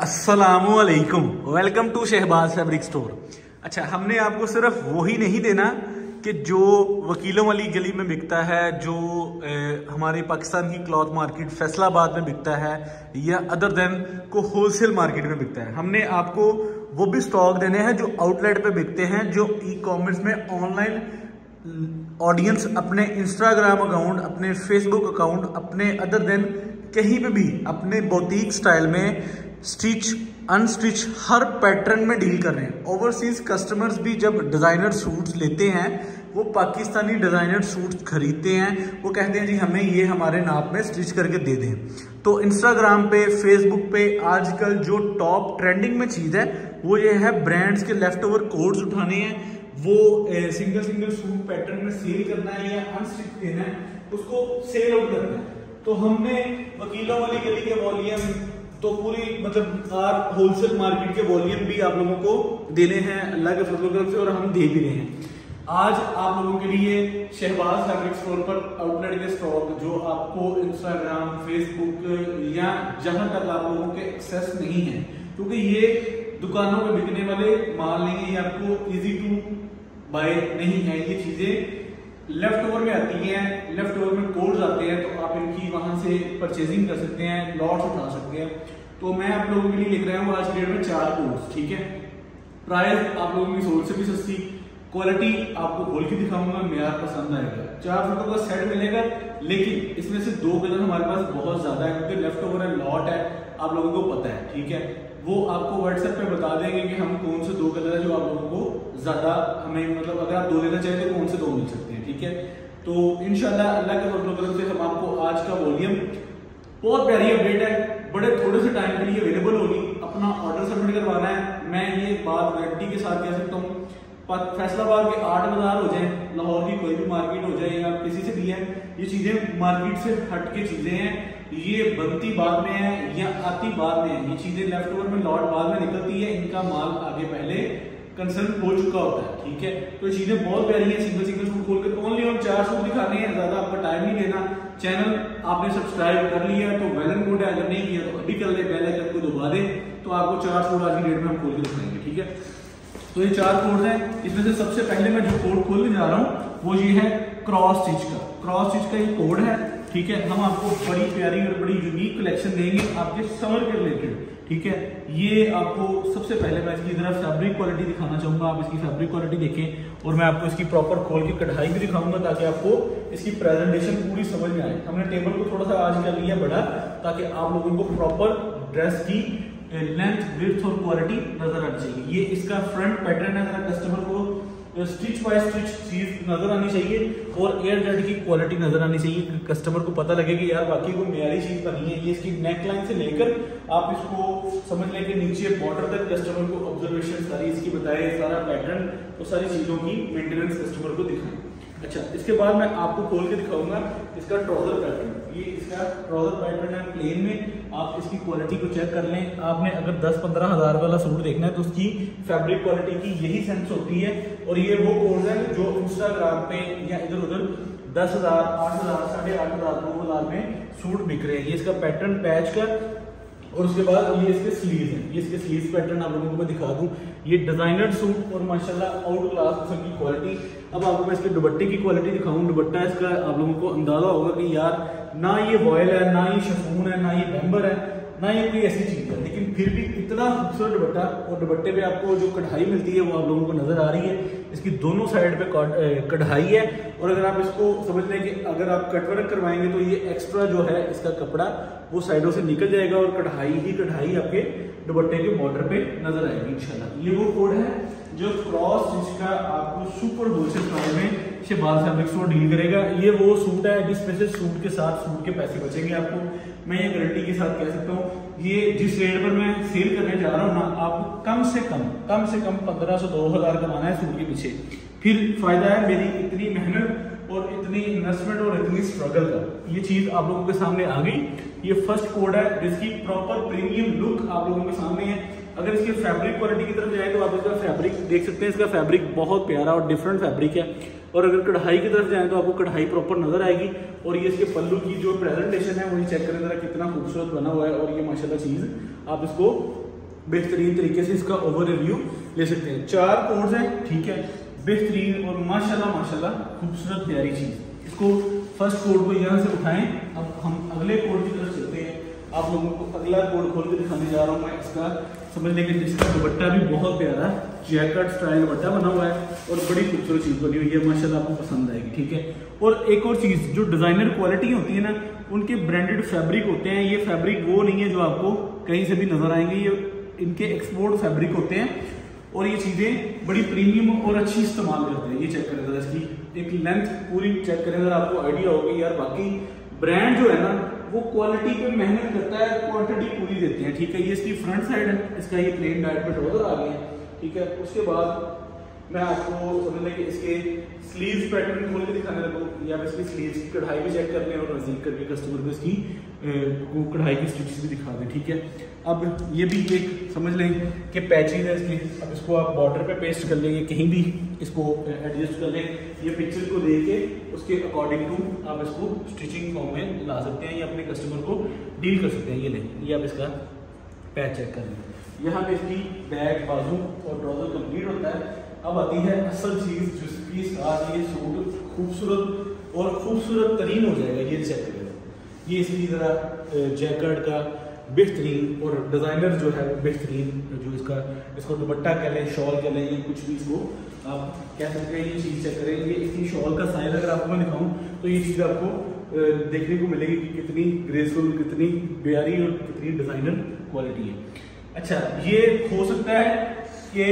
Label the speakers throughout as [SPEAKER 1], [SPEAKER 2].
[SPEAKER 1] असलकुम welcome to Shahbaz fabric store अच्छा हमने आपको सिर्फ़ वही नहीं देना कि जो वकीलों वाली गली में बिकता है जो ए, हमारे पाकिस्तान की क्लॉथ मार्केट फैसलाबाद में बिकता है या अदर देन को होलसेल मार्केट में बिकता है। हमने आपको वो भी स्टॉक देने हैं जो आउटलेट पे बिकते हैं जो ई कॉमर्स में ऑनलाइन ऑडियंस अपने इंस्टाग्राम अकाउंट अपने फेसबुक अकाउंट अपने अदर देन कहीं पे भी अपने बोतीक स्टाइल में स्टिच अनस्टिच हर पैटर्न में डील कर रहे हैं। ओवरसीज कस्टमर्स भी जब डिज़ाइनर सूट्स लेते हैं वो पाकिस्तानी डिज़ाइनर सूट्स खरीदते हैं वो कहते हैं जी हमें ये हमारे नाप में स्टिच करके दे दें। तो इंस्टाग्राम पे फेसबुक पे आजकल जो टॉप ट्रेंडिंग में चीज़ है वो ये है ब्रांड्स के लेफ़्ट ओवर कोड्स उठाने हैं। वो ए, सिंगल सिंगल सूट पैटर्न में सेल करना है या अनस्टिच देना है उसको सेल आउट करना है। तो हमने वकीलों वाली गली के वॉल्यूम तो पूरी मतलब होलसेल मार्केट के वॉल्यूम भी आप लोगों को देने हैं अल्लाह के फजल करम से और हम दे भी रहे हैं। आज आप लोगों के लिए शहबाज फैब्रिक स्टोर पर आउटलेट के स्टॉक जो आपको इंस्टाग्राम फेसबुक या जहाँ तक आप लोगों के एक्सेस नहीं है, क्योंकि ये दुकानों में बिकने वाले माल नहीं है आपको इजी टू बाय नहीं है। ये चीज़ें लेफ़्ट ओवर में आती हैं लेफ़्ट ओवर में कोड्स आते हैं तो आप इनकी वहाँ से परचेजिंग कर सकते हैं लॉट्स उठा सकते हैं। तो मैं आप लोगों के लिए लिख रहा हूँ आज की डेट में चार कोड्स ठीक है? प्राइस आप लोगों की सोच से भी सस्ती क्वालिटी आपको खोल के दिखाऊँगा, मेरा पसंद आएगा। चार फ़ोटो का सेट मिलेगा, लेकिन इसमें से दो कलर हमारे पास बहुत ज़्यादा है, क्योंकि लेफ़्ट ओवर है लॉट है, आप लोगों को पता है, ठीक है? वो आपको व्हाट्सएप पे बता देंगे कि हम कौन से दो कलर है जो आप लोगों को ज़्यादा हमें मतलब अगर आप दो लेना चाहें तो कौन से दो मिल सकते हैं, ठीक है? तो इनशाला अल्लाह के फजल से हम आपको आज का वॉल्यूम बहुत प्यारी अपडेट है। बड़े थोड़े से टाइम के लिए अवेलेबल होगी। अपना ऑर्डर सबमिट करवाना है। मैं ये बात गारंटी के साथ कह सकता हूँ। फैसलाबाद के आठ बाज़ार हो जाए, लाहौर की कोई भी मार्केट हो जाए या किसी से भी है, ये चीज़ें मार्केट से हट के चीज़ें हैं। ये बनती बाद में है या आती बाद में है, ये चीज़ें लेफ़्ट ओवर में लॉट बाद में निकलती है, इनका माल आगे पहले कंसर्न हो चुका होता है, ठीक है? तो चीज़ें बहुत प्यारी हैं सिंगल सिंगल सूट खोल कर ओनली हम चार सूट दिखाने हैं, ज़्यादा आपका टाइम नहीं लेना चैनल आपने सब्सक्राइब कर लिया तो वेल एंड गुड है, अगर नहीं किया तो अभी कर ले, पहले आइकन को दबा दे तो आपको चार सूट आज की डेट में हम खोल के दिखाएँगे, ठीक है? तो ये चार कोड हैं, इसमें से सबसे पहले मैं जो कोड खोलने जा रहा हूँ, वो ये है क्रॉस स्टिच का। क्रॉस स्टिच का ये कोड है, ठीक है? हम आपको बड़ी प्यारी और बड़ी यूनिक कलेक्शन देंगे, आपके समर के रिलेटेड ठीक है? ये आपको सबसे पहले मैं इसकी जरा फैब्रिक क्वालिटी दिखाना चाहूँगा, आप इसकी फैब्रिक क्वालिटी देखें और मैं आपको इसकी प्रॉपर खोल के कढ़ाई भी दिखाऊँगा ताकि आपको इसकी प्रेजेंटेशन पूरी समझ में आए। हमने टेबल को थोड़ा सा आज कर लिया बड़ा, ताकि आप लोगों को प्रॉपर ड्रेस की लेंथ विथ और क्वालिटी नज़र आ जाएगी ये इसका फ्रंट पैटर्न है कस्टमर को स्टिच बाय स्टिच चीज़ नज़र आनी चाहिए और एयर जेट की क्वालिटी नज़र आनी चाहिए कस्टमर को पता लगे कि यार बाकी कोई मेरी चीज़ बनी है। ये इसकी नेक लाइन से लेकर आप इसको समझ लें कि नीचे बॉर्डर तक कस्टमर को ऑब्जर्वेशन सारी इसकी बताए, सारा पैटर्न और तो सारी चीज़ों की मेंटेनेंस कस्टमर को दिखाएँ। अच्छा इसके बाद मैं आपको खोल के दिखाऊँगा इसका ट्राउज़र पैटर्न ये इसका ट्राउज़र पैटर्न है प्लेन में, आप इसकी क्वालिटी को चेक कर लें। आपने अगर 10-15 हज़ार वाला सूट देखना है तो उसकी फैब्रिक क्वालिटी की यही सेंस होती है। और ये वो कोर्स है जो इंस्टाग्राम पे या इधर उधर दस हज़ार, आठ हज़ार, साढ़े आठ हज़ार दो हज़ार में सूट बिक रहे हैं। ये इसका पैटर्न पैच का और उसके बाद ये इसके स्लीव हैं। ये इसके स्लीव पैटर्न आप लोगों को मैं दिखा दूँ। ये डिज़ाइनर सूट और माशाल्लाह आउट क्लास की क्वालिटी अब आपको मैं इसके दुबट्टे की क्वालिटी दिखाऊँ। दुबट्टा इसका आप लोगों को अंदाज़ा होगा कि यार, ना ये वॉयल है, ना ये शफून है, ना ये बेम्बर है, ना ये कोई ऐसी चीज़ है। लेकिन फिर भी इतना खूबसूरत दुबट्टा और दुबट्टे पे आपको जो कढ़ाई मिलती है वो आप लोगों को नज़र आ रही है। इसकी दोनों साइड पे कढ़ाई है और अगर आप इसको समझ लें कि अगर आप कटवर्क करवाएँगे तो ये एक्स्ट्रा जो है इसका कपड़ा, वो साइडों से निकल जाएगा और कढ़ाई ही कढ़ाई आपके दुपट्टे के बॉर्डर पे नज़र आएगी, इंशाल्लाह। ये वो कोड है जो क्रॉस जिसका आपको सुपर होलसेल प्राइस में शहबाज फैब्रिक स्टोर डील करेगा। ये वो सूट है जिसमें से सूट के साथ सूट के पैसे बचेंगे आपको। मैं ये गारंटी के साथ कह सकता हूँ, ये जिस रेट पर मैं सेल करने जा रहा हूँ ना आपको कम से कम कम से कम पंद्रह सौ, दो हज़ार कमाना है सूट के पीछे। फिर फ़ायदा है मेरी इतनी मेहनत और इतनी इन्वेस्टमेंट और इतनी स्ट्रगल का। ये चीज़ आप लोगों के सामने आ गई। ये फ़र्स्ट कोड है, जिसकी प्रॉपर प्रीमियम लुक आप लोगों के सामने है। अगर इसकी फैब्रिक क्वालिटी की तरफ़ जाए तो आप इसका फैब्रिक देख सकते हैं। इसका फैब्रिक बहुत प्यारा और डिफरेंट फैब्रिक है। और अगर कढ़ाई की तरफ़ जाए तो आपको कढ़ाई प्रॉपर नज़र आएगी और ये इसके पल्लू की जो प्रेजेंटेशन है, वही चेक करें जरा कितना खूबसूरत बना हुआ है और ये माशाल्लाह चीज़ आप इसको बेहतरीन तरीके से इसका ओवर रिव्यू ले सकते हैं। चार कोड्स हैं, ठीक है, बेहतरीन और माशाल्लाह माशाल्लाह खूबसूरत प्यारी चीज़ इसको फ़र्स्ट कोड को यहाँ से उठाएँ। अब हम अगले कोड की तरफ़ चलते हैं। आप लोगों को अगला कोड खोल के दिखाने जा रहा हूँ मैं इसका। समझ लेंगे जिसका दुपट्टा भी बहुत प्यारा जैकेट स्टाइल दुपट्टा बना हुआ है और बड़ी खूबसूरत चीज़ बनी हुई है, माशाल्लाह आपको पसंद आएगी, ठीक है? और एक और चीज़, जो डिज़ाइनर क्वालिटी होती है ना, उनके ब्रांडेड फैब्रिक होते हैं, ये फैब्रिक वो नहीं है जो आपको कहीं से भी नज़र आएँगे, ये इनके एक्सपोर्ट फैब्रिक होते हैं और ये चीज़ें बड़ी प्रीमियम और अच्छी इस्तेमाल करते हैं, ये चेक करें जरा इसकी, एक लेंथ पूरी चेक करें, अगर आपको आइडिया होगी यार, बाकी ब्रांड जो है ना, वो क्वालिटी पे मेहनत करता है क्वांटिटी पूरी देते हैं, ठीक है? ये इसकी फ्रंट साइड है, इसका ये प्लेन डाइट पे ट्रोजर आ गया हैं। ठीक है? उसके बाद मैं आपको समझ लें कि इसके स्लीव पैटर्न खोल के दिखाने लगूँ। या इसकी स्लीव की कढ़ाई भी चेक कर लें और नज़दीक करके कस्टमर को इसकी कढ़ाई की स्टिचेस भी दिखा दें, ठीक है? अब ये भी एक समझ लें कि पैचिंग है इसकी। अब इसको आप बॉर्डर पे पेस्ट कर लेंगे, कहीं भी इसको एडजस्ट कर लें। ये पिक्चर को दे के उसके अकॉर्डिंग टू आप इसको स्टिचिंग फॉर्म में ला सकते हैं या अपने कस्टमर को डील कर सकते हैं। ये लें ये आप इसका पैच चेक कर लें यहाँ पे इसकी बैग, बाजू और ट्राउज़र कंप्लीट होता है। अब आती है असल चीज़ जिसकी साथ ये सूट खूबसूरत और खूबसूरत तरीन हो जाएगा ये चेक करेगा ये इसकी ज़रा जैकेट का बेहतरीन और डिज़ाइनर जो है, बेहतरीन जो इसका, इसको दुपट्टा कह लें शॉल कह लें, या कुछ भी इसको आप कह सकते हैं, ये चीज़ चेक करें। ये इसकी शॉल का साइज़ अगर आपको मैं दिखाऊँ तो ये चीज़ आपको देखने को मिलेगी कि कितनी ग्रेसफुल कितनी प्यारी और कितनी डिज़ाइनर क्वालिटी है। अच्छा ये हो सकता है कि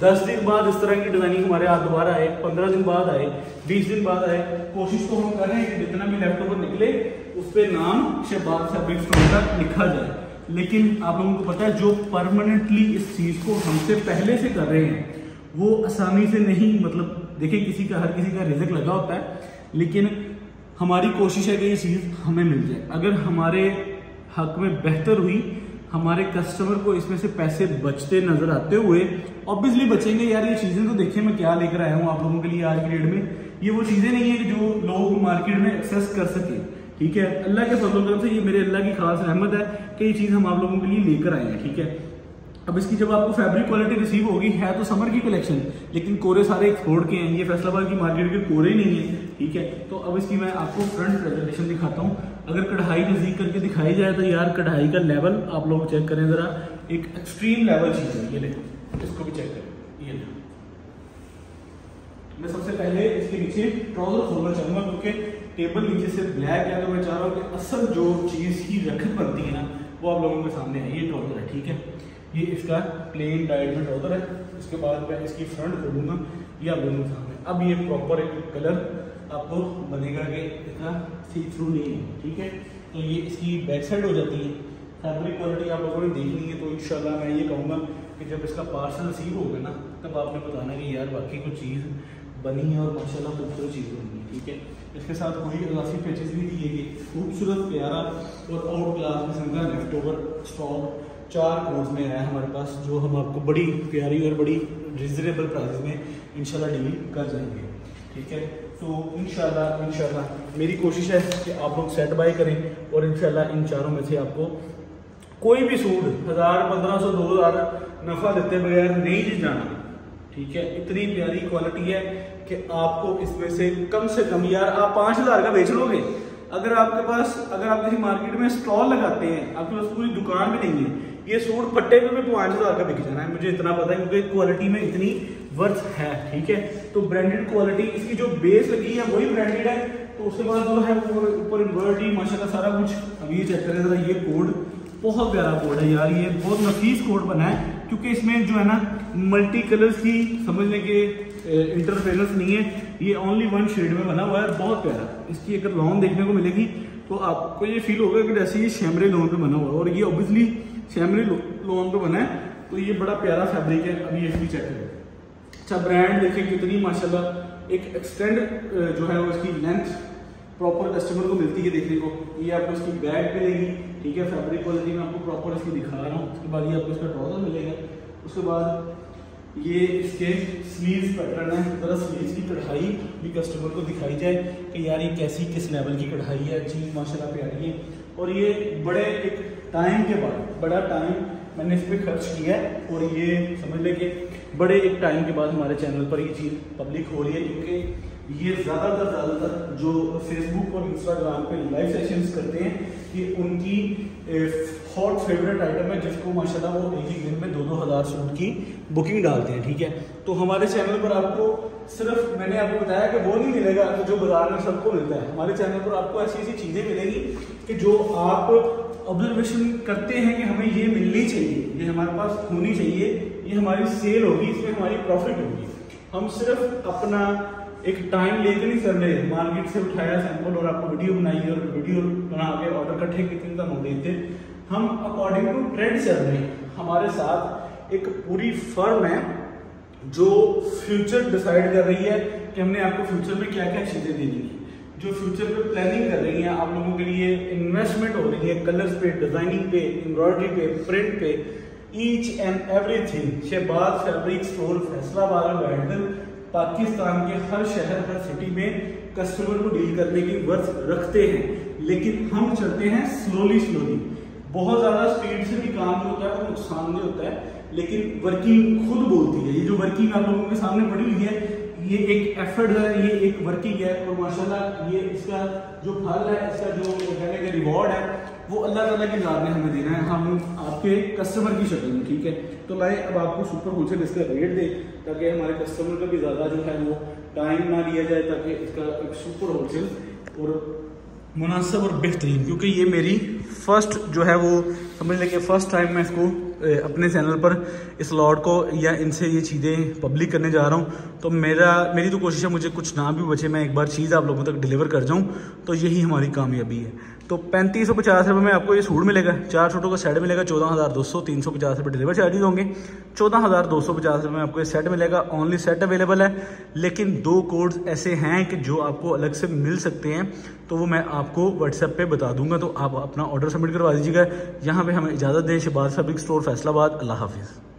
[SPEAKER 1] दस दिन बाद इस तरह की डिज़ाइनिंग हमारे हाथ दोबारा आए, पंद्रह दिन बाद आए, बीस दिन बाद आए, कोशिश तो हम कर रहे हैं कि जितना भी लैपटॉप निकले, उस पर नाम शहबाज स्टोर का लिखा जाए। लेकिन आप लोगों को पता है, जो परमानेंटली इस चीज़ को हमसे पहले से कर रहे हैं, वो आसानी से नहीं मतलब देखिए, किसी का, हर किसी का रिजक लगा होता है, लेकिन हमारी कोशिश है कि ये चीज़ हमें मिल जाए। अगर हमारे हक में बेहतर हुई हमारे कस्टमर को इसमें से पैसे बचते नज़र आते हुए ऑब्वियसली बचेंगे यार, ये चीज़ें तो देखिए मैं क्या लेकर आया हूँ आप लोगों के लिए आज की डेट में। ये वो चीज़ें नहीं है जो लोग मार्केट में एक्सेस कर सके, ठीक है? अल्लाह के फजल से ये मेरे अल्लाह की खास रहमत है कि ये चीज़ हम आप लोगों के लिए लेकर आए हैं, ठीक है? अब इसकी जब आपको फैब्रिक क्वालिटी रिसीव होगी, है तो समर की कलेक्शन लेकिन कोरे सारे छोड़ के हैं, ये फैसलाबाद की मार्केट के कोरे नहीं है, ठीक है? तो अब इसकी मैं आपको फ्रंट प्रेजेंटेशन दिखाता हूँ। अगर कढ़ाई नज़दीक करके दिखाई जाए तो यार कढ़ाई का लेवल आप लोग चेक करें जरा। एक एक्सट्रीम लेवल चीज़ है, ये ले इसको भी चेक करें, ये मैं सबसे पहले इसके नीचे ट्राउज़र खोलना चाहूँगा, क्योंकि टेबल नीचे से ब्लैक है तो मैं चाह रहा हूँ कि असल जो चीज़ की रखत बनती है ना, वो आप लोगों के सामने है, ये ट्राउज़र है, ठीक है? ये इसका प्लेन में ट्राउज़र है। उसके बाद मैं इसकी फ्रंट खोलूँगा। ये आप के सामने। अब ये प्रॉपर एक कलर आपको बनेगा कि इसका सी थ्रू नहीं है, ठीक है? तो ये इसकी बैक साइड हो जाती है। फैब्रिक क्वालिटी आप लोगों ने देखनी है तो इन मैं ये कहूँगा कि जब इसका पार्सल रिसीव होगा ना, तब आपने बताना कि यार बाकी कुछ चीज़ बनी है और माशाल्लाह खूबसूरत चीज़ बनी है, ठीक है? इसके साथ कोई अलासी पैचेस भी दिए गए खूबसूरत, प्यारा और आउट क्लास किस्म का लेफ़्ट ओवर स्टॉक चार कोर्स में है हमारे पास, जो हम आपको बड़ी प्यारी और बड़ी रिजनेबल प्राइस में इनशाला डील कर जाएँगे। ठीक है? तो इनशाला इनशाला मेरी कोशिश है कि आप लोग सेट बाय करें और इनशाला इन चारों में से आपको कोई भी सूट, हज़ार, पंद्रह सौ, दो हज़ार नफ़ा देते बगैर नहीं जाना। ठीक है? इतनी प्यारी क्वालिटी है कि आपको इसमें से कम से कम यार आप पाँच हज़ार का बेच लोगे। अगर आपके पास, अगर आप किसी मार्केट में स्टॉल लगाते हैं, आपके पास पूरी दुकान भी नहीं है, ये सूट पट्टे पे भी पाँच हज़ार का बिक जाना है। मुझे इतना पता है क्योंकि क्वालिटी में इतनी वर्थ है, ठीक है? तो ब्रांडेड क्वालिटी इसकी जो बेस लगी है, वही ब्रांडेड है। तो उसके बाद जो है ऊपर एम्ब्रॉयडरी माशाल्लाह सारा कुछ। अभी चेक करें जरा, ये कोड बहुत प्यारा कोड है यार, ये बहुत नफीस कोड बना है। क्योंकि इसमें जो है ना मल्टी कलर्स की समझने के इंटरफेरेंस नहीं है। ये ओनली वन शेड में बना हुआ है बहुत प्यारा। इसकी अगर लॉन देखने को मिलेगी तो आपको ये फील होगा कि जैसे ये शैमरे लोन पे बना हुआ है। और ये ऑब्वियसली शैमरे लोन पे बना है तो ये बड़ा प्यारा फैब्रिक है। अभी इसकी चेक करें। अच्छा ब्रांड देखिए कितनी, माशाल्लाह, एक एक्सटेंड जो है वो इसकी लेंथ प्रॉपर कस्टमर को मिलती है देखने को। ये आपको इसकी बैग मिलेगी, ठीक है? फैब्रिक क्वालिटी में आपको प्रॉपर इसकी दिखा रहा हूँ। उसके बाद ये आपको इसका ट्राउज़र मिलेगा। उसके बाद ये इसके स्लीव पैटर्न है। ज़रा स्लीव की कढ़ाई भी कस्टमर को दिखाई जाए कि यार ये कैसी, किस लेवल की कढ़ाई है? चीज़ माशाल्लाह प्यारी है। और ये बड़े एक टाइम के बाद, बड़ा टाइम मैंने इस पर खर्च किया है। और ये समझ लें कि बड़े एक टाइम के बाद हमारे चैनल पर ये चीज़ पब्लिक हो रही है, क्योंकि ये ज़्यादातर ज़्यादातर जो फेसबुक और इंस्टाग्राम पे लाइव सेशंस करते हैं, कि उनकी हॉट फेवरेट आइटम है जिसको माशाल्लाह वो एक ही दिन में दो दो हज़ार सूट की बुकिंग डालते हैं, ठीक है? तो हमारे चैनल पर आपको सिर्फ़, मैंने आपको बताया कि वो नहीं मिलेगा तो जो बाज़ार में सबको मिलता है। हमारे चैनल पर आपको ऐसी ऐसी चीज़ें मिलेंगी कि जो आप ऑब्जर्वेशन करते हैं कि हमें ये मिलनी चाहिए, ये हमारे पास होनी चाहिए, ये हमारी सेल होगी, इसमें हमारी प्रॉफिट होगी। हम सिर्फ़ अपना एक टाइम लेकर नहीं चल रहे मार्केट से उठाया सैंपल और आपको वीडियो बनाई और वीडियो बना के ऑर्डर इकट्ठे कितने तक हो देते हम अकॉर्डिंग टू ट्रेंड चल रहे हमारे साथ एक पूरी फर्म है जो फ्यूचर डिसाइड कर रही है कि हमने आपको फ्यूचर में क्या क्या चीज़ें देनी है। जो फ्यूचर पे प्लानिंग कर रही हैं, आप लोगों के लिए इन्वेस्टमेंट हो रही है कलर्स पे डिज़ाइनिंग पे एम्ब्रॉयडरी पे प्रिंट पे each and everything Shahbaz fabric store Faisalabad बैठकर पाकिस्तान के हर शहर, हर सिटी में कस्टमर को डील करने की वर्थ रखते हैं। लेकिन हम चलते हैं स्लोली स्लोली बहुत ज़्यादा स्पीड से भी काम जो होता है वो नुकसान नहीं होता है, लेकिन वर्किंग खुद बोलती है। ये जो वर्किंग आप लोगों के सामने पड़ी हुई है, ये एक एफर्ट है, ये एक वर्किंग है, और माशाल्लाह ये इसका जो फल है, इसका जो कहने का रिवॉर्ड है वो अल्लाह ताला की जार ने हमें देना है। हम आपके कस्टमर की शक्ल में, ठीक है? तो लाए अब आपको सुपर होलसेल इसका रेट दे, ताकि हमारे कस्टमर का भी ज़्यादा जो है वो टाइम ना लिया जाए, ताकि इसका एक सुपर होलसेल और मुनासब और बेहतरीन, क्योंकि ये मेरी फ़र्स्ट जो है वो समझ लें कि फ़र्स्ट टाइम मैं इसको अपने चैनल पर इस लॉर्ड को या इनसे ये चीज़ें पब्लिक करने जा रहा हूँ। तो मेरा, मेरी तो कोशिश है, मुझे कुछ ना भी बचे, मैं एक बार चीज़ आप लोगों तक डिलीवर कर जाऊँ तो यही हमारी कामयाबी है। तो पैंतीस सौ पचास रुपये में आपको ये सूट मिलेगा। चार सूटों का सेट मिलेगा, चौदह हज़ार दो सौ, तीन सौ पचास रुपये डिलीवर चार्जेज होंगे। चौदह हज़ार दो सौ पचास रुपये में आपको ये सेट मिलेगा। ओनली सेट अवेलेबल है। लेकिन दो कोड्स ऐसे हैं कि जो आपको अलग से मिल सकते हैं तो वो मैं आपको व्हाट्सएप पे बता दूँगा। तो आप अपना ऑर्डर सबमिट करवा दीजिएगा। यहाँ पे हमें इजाज़त दें। Shahbaz fabric store Faisalabad. अल्लाह हाफिज़।